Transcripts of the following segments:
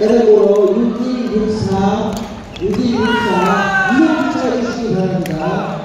때려보러 6기 6사 6기 6사 이용차해 주시기 바랍니다.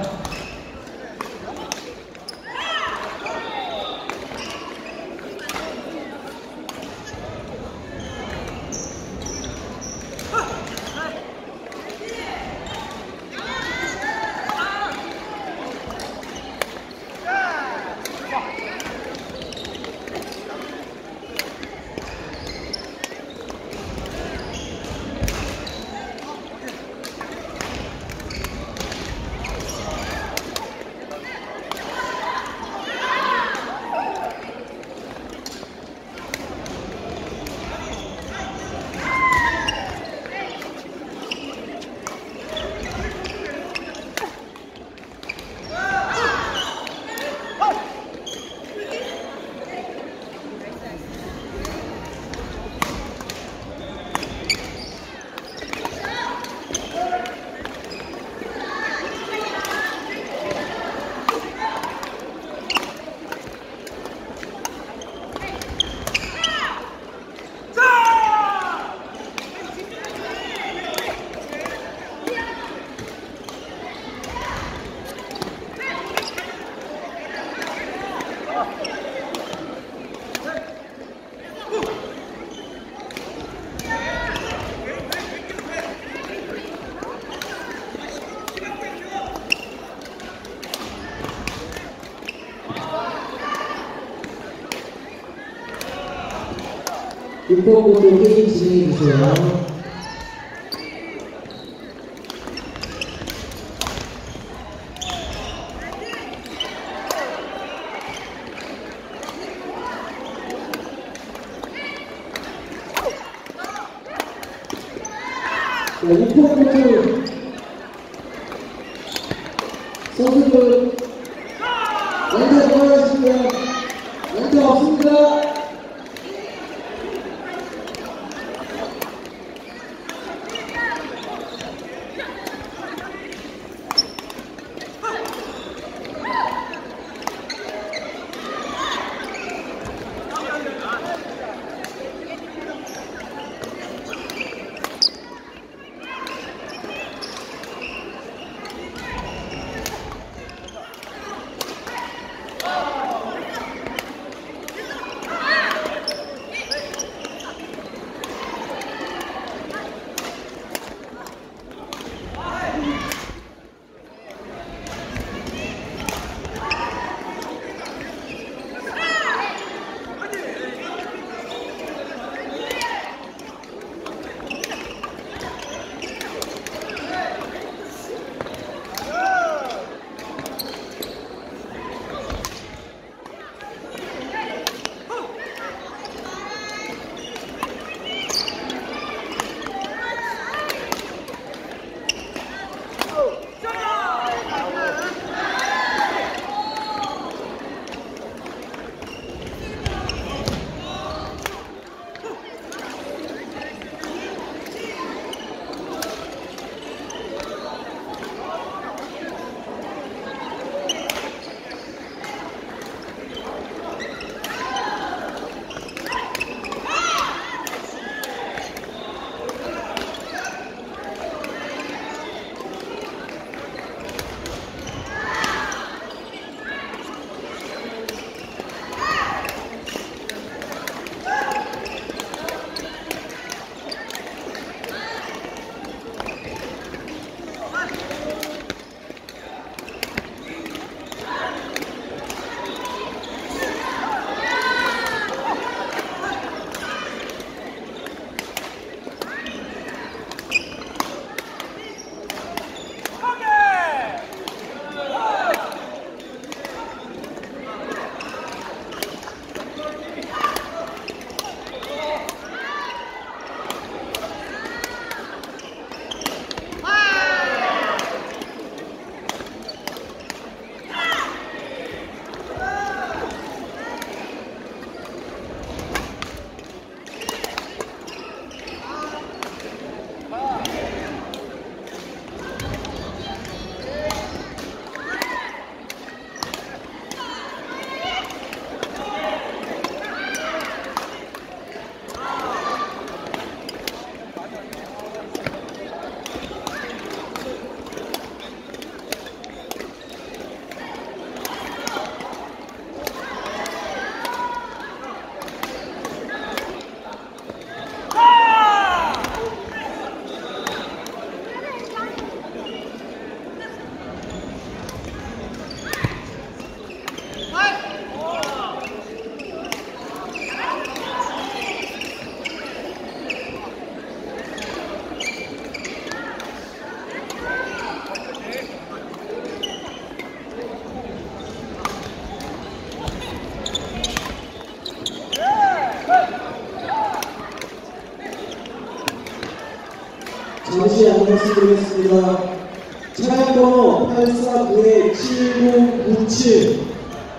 육봉고도 게임 진행해 주세요. 자, 육봉고도 선수들 연타 들어가겠습니다. 연타 없습니다. 말씀드리겠습니다. 차량 번호 849-7097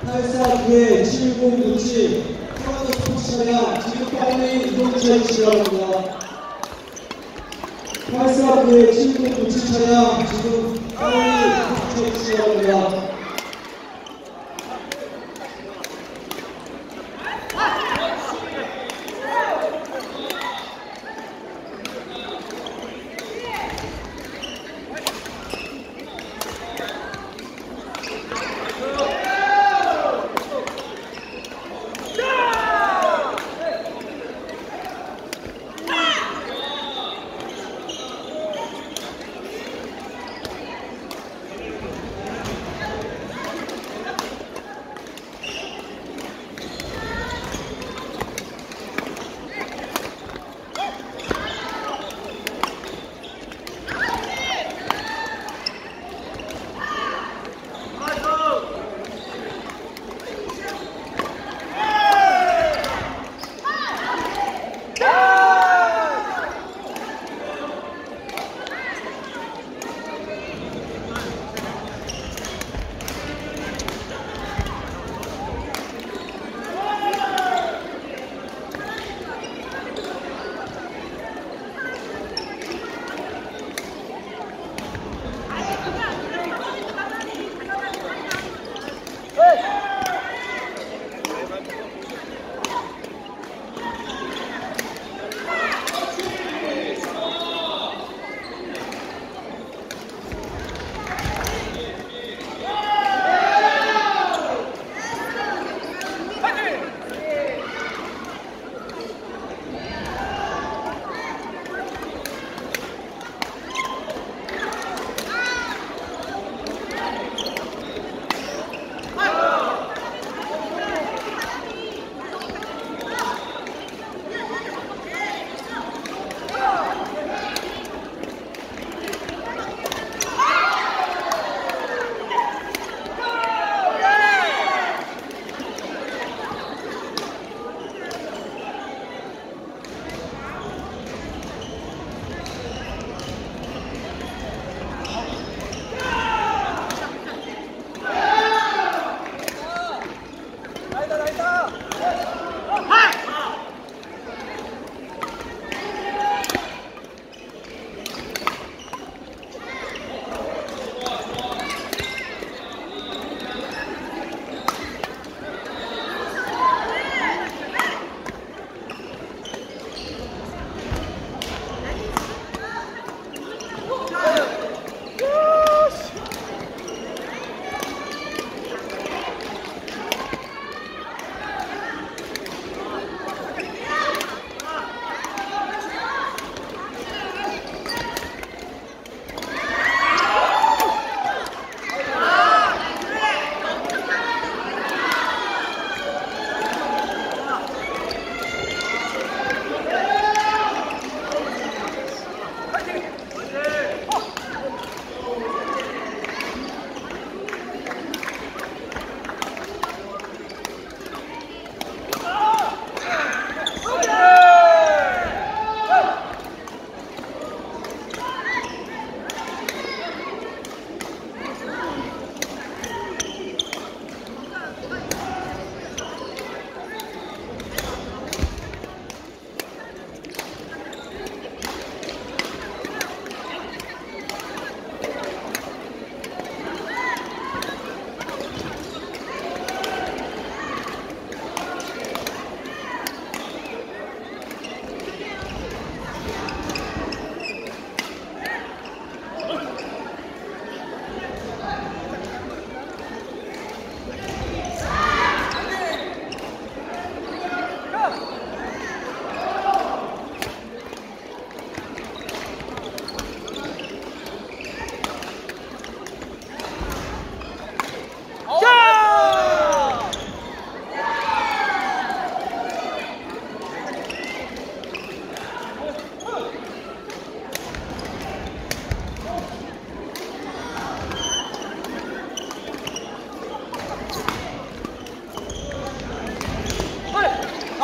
849-7097 토마토 스포츠 차량 지금 빨리 이동해 주시기 바랍니다. 849-7097 차량 지금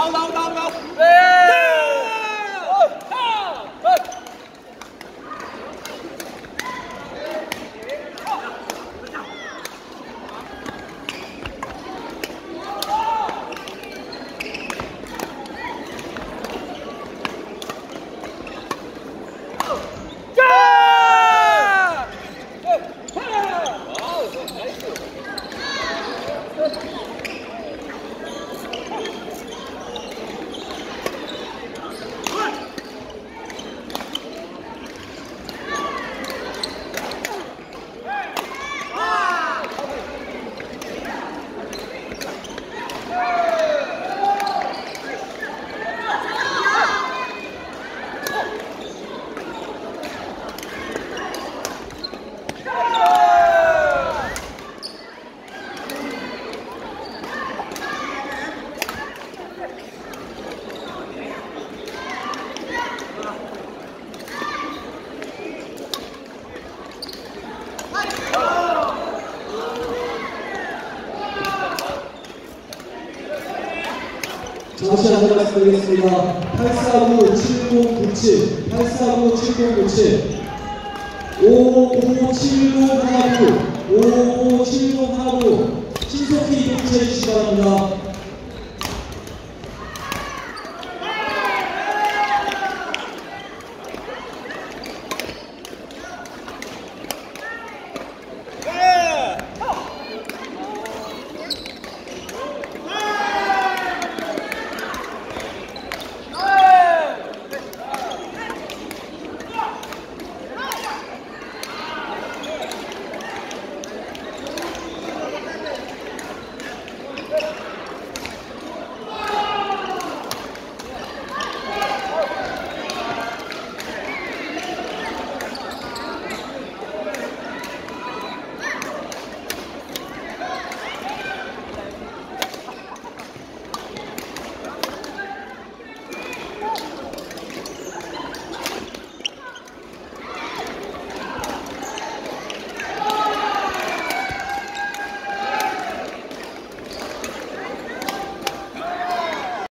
Hold, hold, hold. 다시 한번 말씀드리겠습니다. 849-7097, 849-7097, 5570 하부, 5570 하부, 신속히 이동해 주시기 바랍니다.